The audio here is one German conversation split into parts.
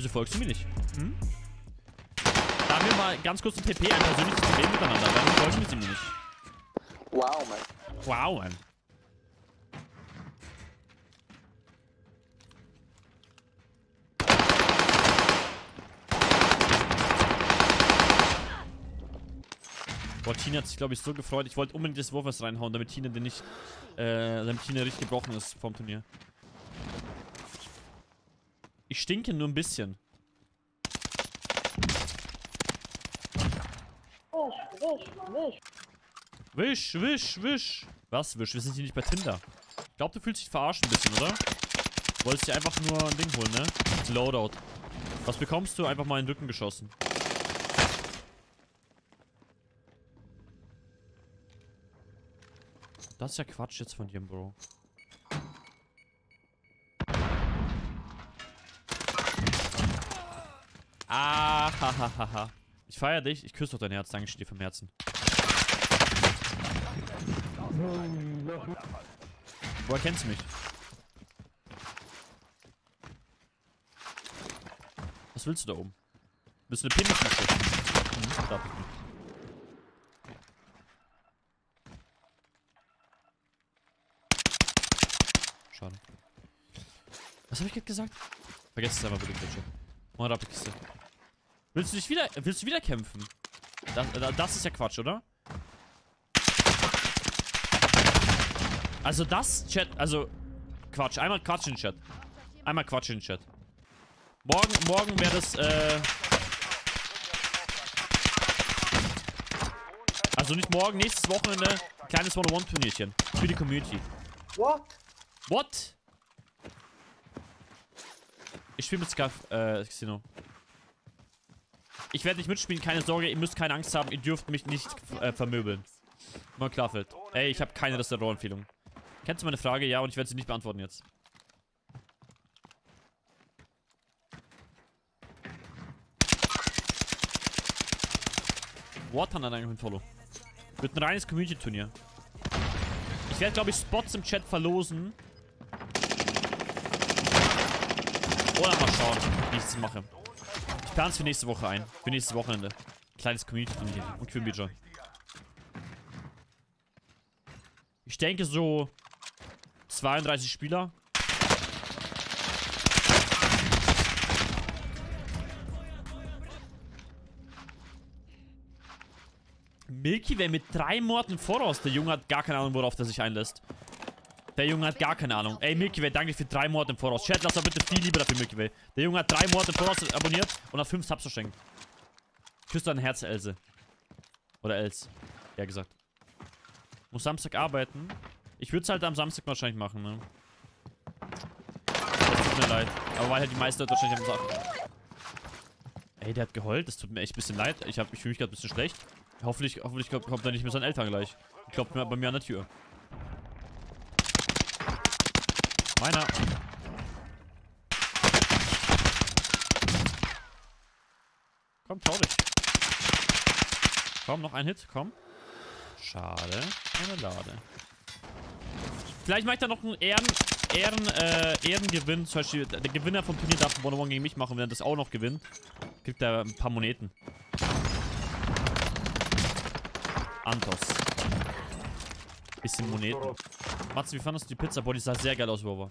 Wieso folgst du mir nicht? Hm? Da haben wir mal ganz kurz ein TP, ein persönliches TP miteinander. Warum folgen wir sie mir nicht? Wow, Mann. Wow, Mann. Boah, Tina hat sich, glaube ich, so gefreut. Ich wollte unbedingt das Wurfers reinhauen, damit Tina den nicht, äh, damit Tina richtig gebrochen ist vom Turnier. Ich stinke nur ein bisschen. Wisch, wisch, wisch. Was, wisch? Wir sind hier nicht bei Tinder. Ich glaube, du fühlst dich verarscht ein bisschen, oder? Du wolltest dir einfach nur ein Ding holen, ne? Loadout. Was bekommst du? Einfach mal in den Rücken geschossen. Das ist ja Quatsch jetzt von dir, Bro. Ah, ha, ha, ha, ha. Ich feier dich. Ich küsse doch dein Herz. Dankeschön dir vom Herzen. Woher kennst du mich? Was willst du da oben? Bist du eine? Hm, darf ich nicht. Schade. Was habe ich gerade gesagt? Vergesst es einfach bitte, bitte. Mach ab, Kiste. Willst du dich wieder, willst du wieder kämpfen? Das, das ist ja Quatsch, oder? Also das, Chat, also Quatsch. Einmal Quatsch in den Chat. Einmal Quatsch in den Chat. Morgen, morgen wäre das, äh... Also nicht morgen, nächstes Wochenende kleines One-on-One-Turnierchen. Für die Community. What? What? Ich spiele mit Scarf, äh, Xeno. Ich werde nicht mitspielen, keine Sorge, ihr müsst keine Angst haben, ihr dürft mich nicht äh, vermöbeln. Mal klarfällt. Ey, ich habe keine Restaurantempfehlung. Kennst du meine Frage? Ja, und ich werde sie nicht beantworten jetzt. What hat eigentlich ein Follow? Wird ein reines Community-Turnier. Ich werde, glaube ich, Spots im Chat verlosen. Oder mal schauen, wie ich es mache. Ich plane für nächste Woche ein. Für nächstes Wochenende. Kleines Community-Turnier. Und für Bijan. Ich denke so 32 Spieler. Milky Way mit drei Monaten voraus. Der Junge hat gar keine Ahnung, worauf der sich einlässt. Der Junge hat gar keine Ahnung. Ey, Milky Way, danke für drei Monate im Voraus. Chat, lass doch bitte viel lieber dafür, Milky Way. Der Junge hat drei Monate im Voraus abonniert und hat fünf Subs verschenkt. Küsst dein Herz, Else. Oder Els. Ja, gesagt. Muss Samstag arbeiten. Ich würde es halt am Samstag wahrscheinlich machen, ne? Das tut mir leid. Aber weil halt die meisten Leute wahrscheinlich am Samstag... Ey, der hat geheult. Das tut mir echt ein bisschen leid. Ich, ich fühle mich gerade ein bisschen schlecht. Hoffentlich, hoffentlich kommt er nicht mit seinen Eltern gleich. Klopft mir bei mir an der Tür. Meiner. Komm, trau dich. Komm, noch ein Hit, komm. Schade. Eine Lade. Vielleicht mache ich da noch einen Ehren, Ehren, äh, Ehrengewinn. Zum Beispiel, der Gewinner vom Turnier darf One gegen mich machen. Wenn er das auch noch gewinnt, kriegt er ein paar Moneten. Antos. Bisschen Moneten. Matze, wie fandest du die Pizza? Boah, die sah sehr geil aus, Rover.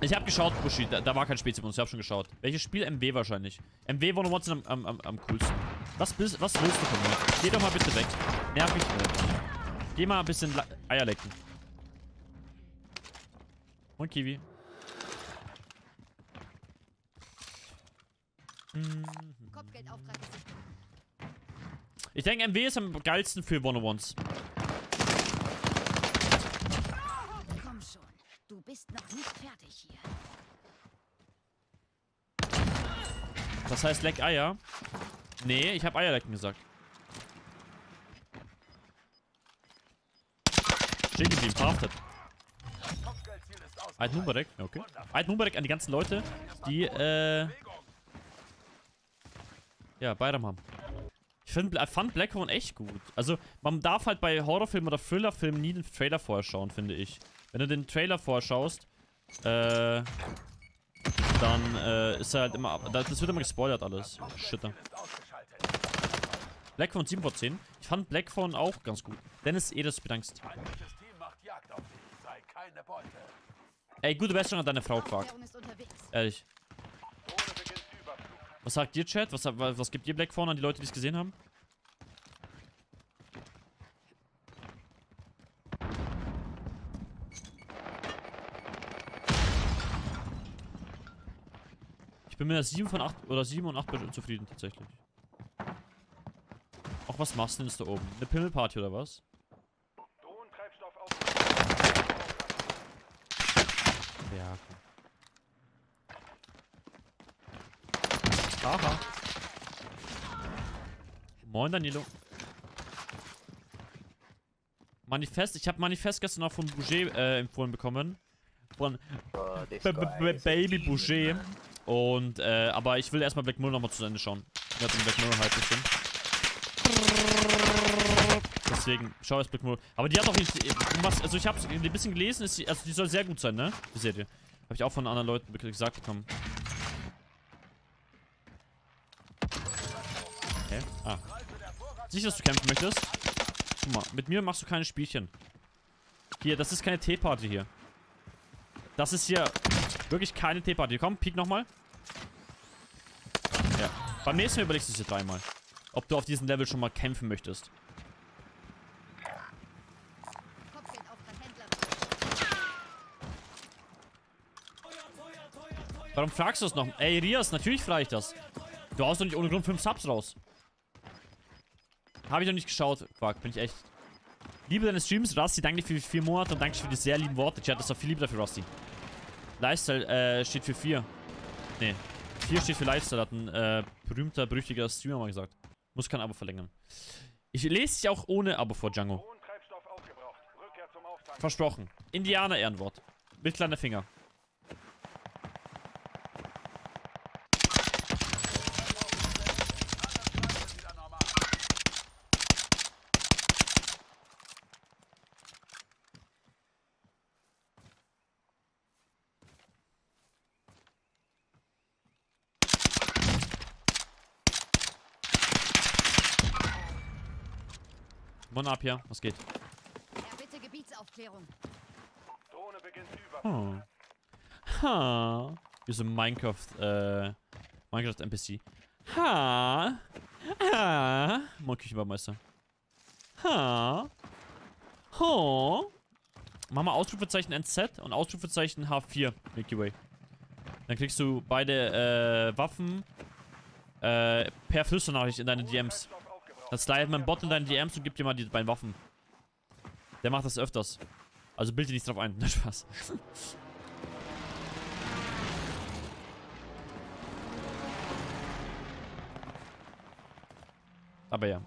Ich hab geschaut, Bushi. Da, da war kein Spezialbonus. Ich hab schon geschaut. Welches Spiel? MW wahrscheinlich. MW war sind am, am, am, coolsten. Was, bist, was willst du von mir? Geh doch mal bitte weg. Nerv mich nicht. Geh mal ein bisschen Eier lecken. Und Kiwi. Kopfgeldauftrag Ich denke, MW ist am geilsten für One-on-Ones. Komm schon, du bist noch nicht fertig hier. Das heißt, leck Eier. Nee, ich habe Eierlecken gesagt. Stehen geblieben, verhaftet. Alt Nubarek, okay. Alt Nubarek an die ganzen Leute, die, äh... Ja, Bayram haben. Ich find, fand Blackhorn echt gut. Also, man darf halt bei Horrorfilmen oder Thrillerfilmen nie den Trailer vorher schauen, finde ich. Wenn du den Trailer vorschaust, äh... dann äh, ist er halt immer ab. Das wird immer gespoilert alles. Shitter. Black von 7 vor 10. Ich fand Black von auch ganz gut. Dennis Eders bedankst. Ey, gute Besserung an deine Frau, Quark. Ehrlich. Was sagt ihr, Chat? Was, was, gibt ihr Black vorne an die Leute, die es gesehen haben? Ich bin mit einer 7 von 8 oder 7 und 8 zufrieden tatsächlich. Auch was machst du denn jetzt da oben? Eine Pimmelparty oder was? Ja. Haha. Moin Danilo. Manifest, ich habe Manifest gestern auch von Bouger äh, empfohlen bekommen. Von Oh, Baby Bouger. Und, äh, aber ich will erstmal Black Mirror nochmal zu Ende schauen. Ich hab den Black Mirror halt bisschen. Deswegen, schau jetzt Black Mirror. Aber die hat auch nicht, was, also ich hab's ein bisschen gelesen, ist, die- also die soll sehr gut sein, ne? Die Serie. Hab ich auch von anderen Leuten gesagt bekommen. Okay, ah. Sicher, dass du kämpfen möchtest? Guck mal, mit mir machst du keine Spielchen. Hier, das ist keine Teeparty hier. Das ist hier wirklich keine Teeparty. Komm, peek nochmal. Ja. Beim nächsten Mal überlegst du es dir dreimal. Ob du auf diesem Level schon mal kämpfen möchtest. Warum fragst du es noch? Ey, Rias, natürlich frage ich das. Du haust doch nicht ohne Grund 5 Subs raus. Habe ich noch nicht geschaut. Quark, bin ich echt. Liebe deine Streams, Rusty, danke dir für vier Monate und danke für die sehr lieben Worte. Chat, das doch viel lieber dafür, Rusty. Lifestyle äh, steht für 4. Nee. 4 steht für Lifestyle, hat ein äh, berühmter, berüchtiger Streamer mal gesagt. Muss kein Abo verlängern. Ich lese dich auch ohne Abo vor, Django. Versprochen. Indianer-Ehrenwort. Mit kleiner Finger. Mon ab hier. Was geht? Erbitte Gebietsaufklärung. Drohne beginnt. Hm. Ha. Wie so Minecraft, äh, Minecraft NPC. Ha. Ha. Moin Küchenbaumeister. Ha. Ho. Mach mal Ausrufezeichen NZ und Ausrufezeichen H4 Milky Way. Dann kriegst du beide äh, Waffen äh, per Flüsternachricht in deine DMs. Dann slide mein Bot in deine DMs und gib dir mal die beiden Waffen. Der macht das öfters. Also bild dich nicht drauf ein. Na Spaß. Aber ja.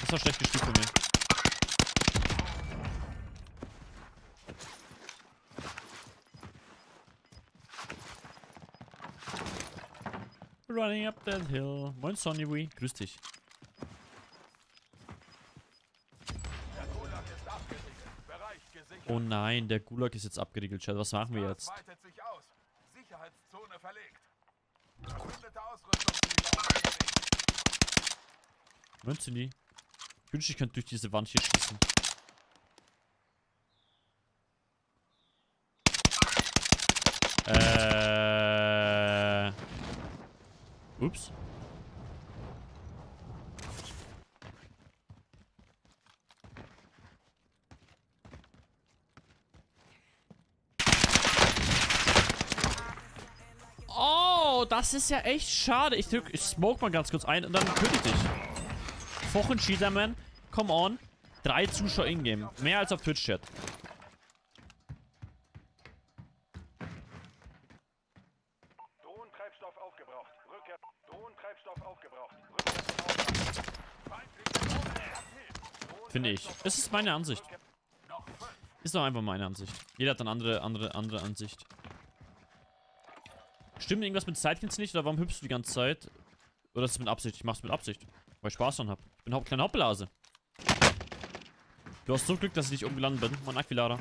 Das war schlecht gespielt von mir. Running up that hill. Moin Sonny Wee. Grüß dich. Oh nein, der Gulag ist jetzt abgeriegelt, Chat. Was machen wir jetzt? nie. Ich wünschte, ich könnte durch diese Wand hier schießen. Äh. Ups. Oh, das ist ja echt schade. Ich drück, ich smoke mal ganz kurz ein und dann töte ich dich. Wochen Cheaterman, come on. Drei Zuschauer in-game. Mehr als auf Twitch-Chat. Finde ich. Es ist meine Ansicht. Ist doch einfach meine Ansicht. Jeder hat eine andere, andere, andere Ansicht. Stimmt irgendwas mit Sidekins nicht? Oder warum hüpfst du die ganze Zeit? Oder ist es mit Absicht? Ich mach's mit Absicht. Weil ich Spaß dran hab. Ich bin Haupt kleine Hauptblase. Du hast so Glück, dass ich nicht oben bin, mein Aquilara.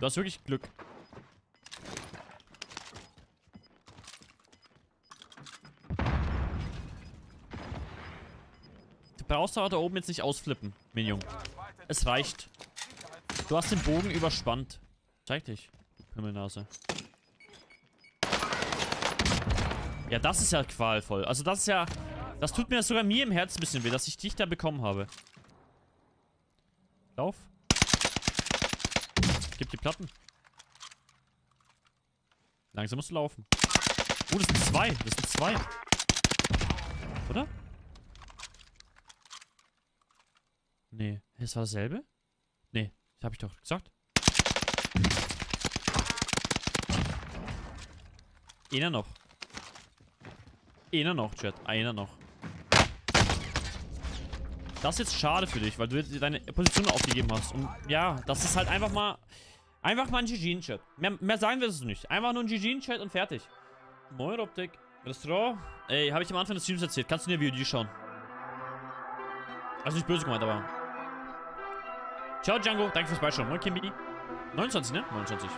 Du hast wirklich Glück. Brauchst aber da oben jetzt nicht ausflippen, Minion. Es reicht. Du hast den Bogen überspannt. Zeig dich, Pimmelnase. Ja, das ist ja qualvoll. Also das ist ja... Das tut mir sogar mir im Herzen ein bisschen weh, dass ich dich da bekommen habe. Lauf. Gib die Platten. Langsam musst du laufen. Oh, das sind zwei. Das sind zwei. Oder? Nee. Es war dasselbe? Nee. Das hab ich doch gesagt. Einer noch. Einer noch, Chat. Einer noch. Das ist jetzt schade für dich, weil du jetzt deine Position aufgegeben hast. Und ja, das ist halt einfach mal... Einfach mal ein GG in Chat. Mehr, mehr sagen wir es nicht. Einfach nur ein GG in Chat und fertig. Moin, Optik. Restaurant. Ey, habe ich am Anfang des Streams erzählt. Kannst du der VOD schauen. Also nicht böse gemeint, aber... Ciao, Django. Danke fürs Beischauen. Moin, Kimbi. 29, ne? 29.